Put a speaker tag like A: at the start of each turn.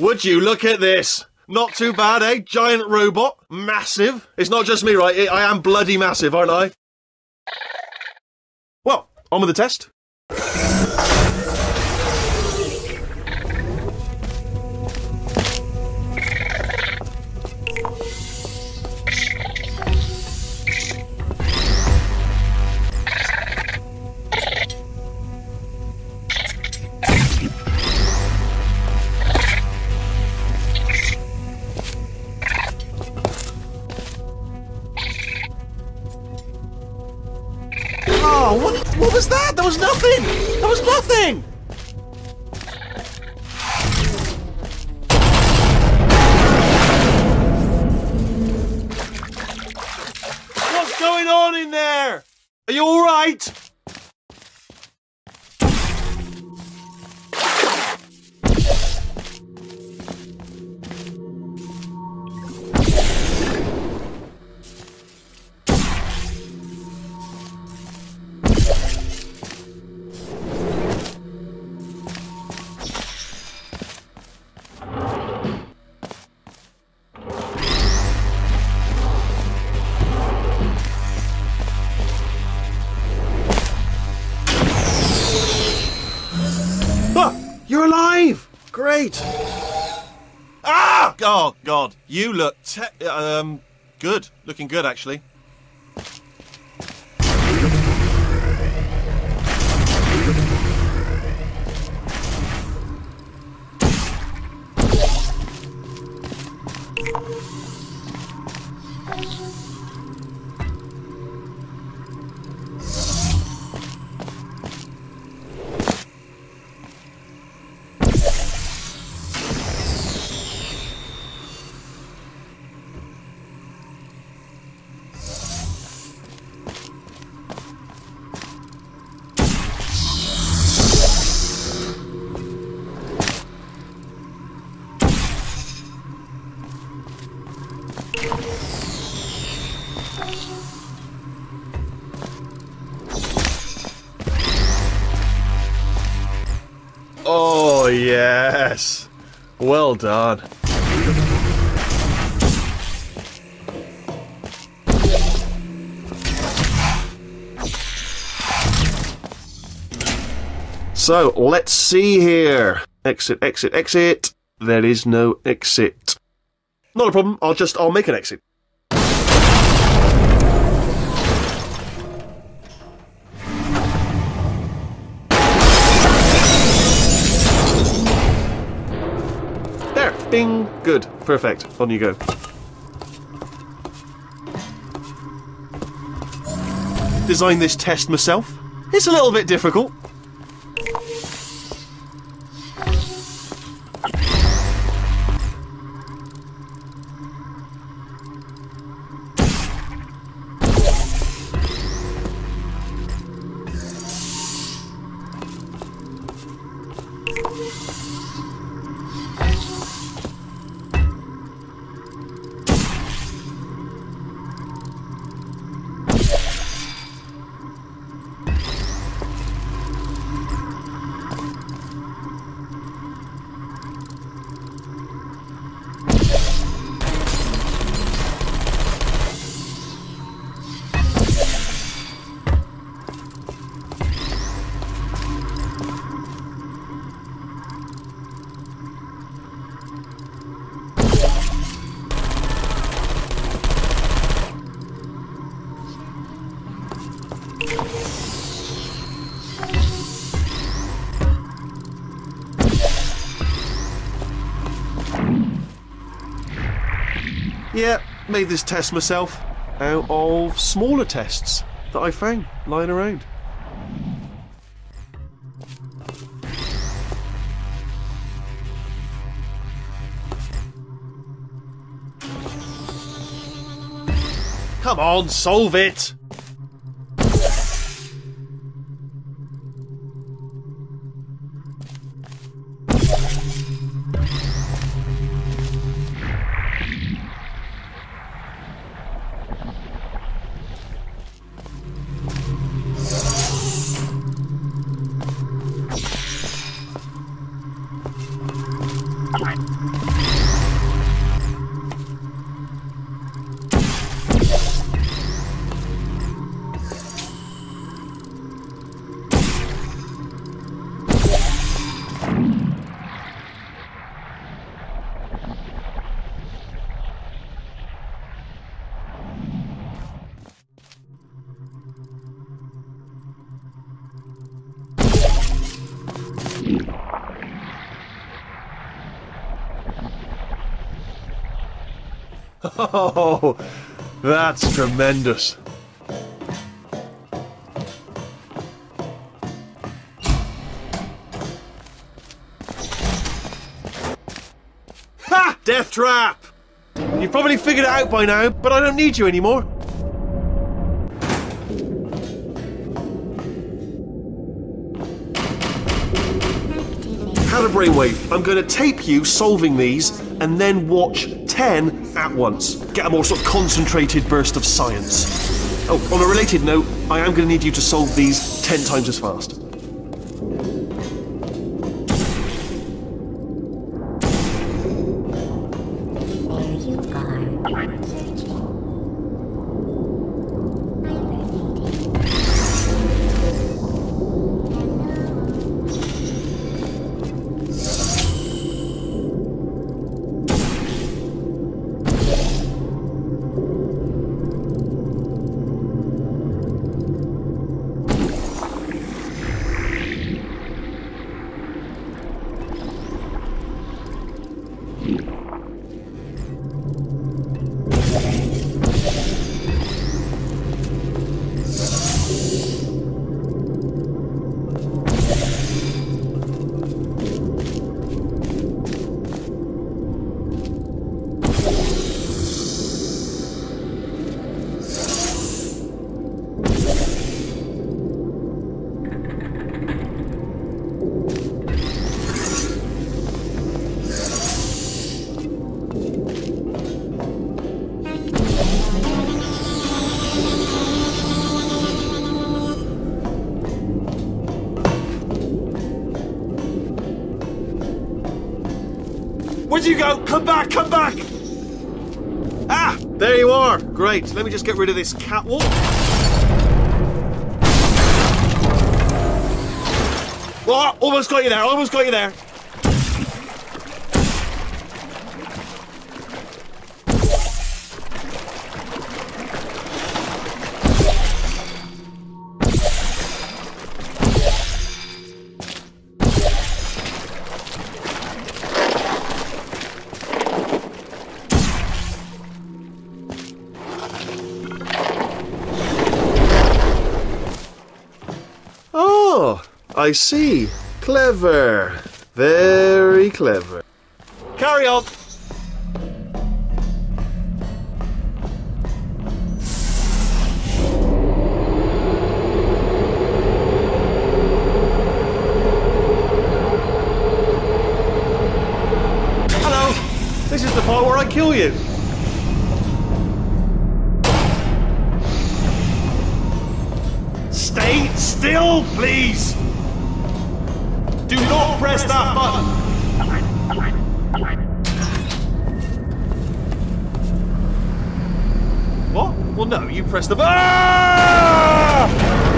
A: Would you look at this? Not too bad, eh? Giant robot, massive. It's not just me, right? I am bloody massive, aren't I? Well, on with the test. What, what was that? There was nothing! There was nothing! What's going on in there? Are you alright? Ah! Oh, God. You look um, good. Looking good, actually. Oh, yes. Well done. So, let's see here. Exit, exit, exit. There is no exit. Not a problem. I'll just, I'll make an exit. Bing. Good. Perfect. On you go. Designed this test myself. It's a little bit difficult. Yeah, made this test myself out of smaller tests that I found lying around. Come on, solve it! Oh, that's tremendous. Ha! Death trap! You've probably figured it out by now, but I don't need you anymore. Had a brainwave. I'm going to tape you solving these and then watch 10 at once. Get a more sort of concentrated burst of science. Oh, on a related note, I am going to need you to solve these 10 times as fast. Where'd you go? Come back, come back! Ah, there you are. Great. Let me just get rid of this catwalk. Oh, almost got you there, almost got you there. I see. Clever. Very clever. Carry on. Hello. This is the part where I kill you. Stay still, please. Do not press that button. What? Well, no, you press the button. Ah!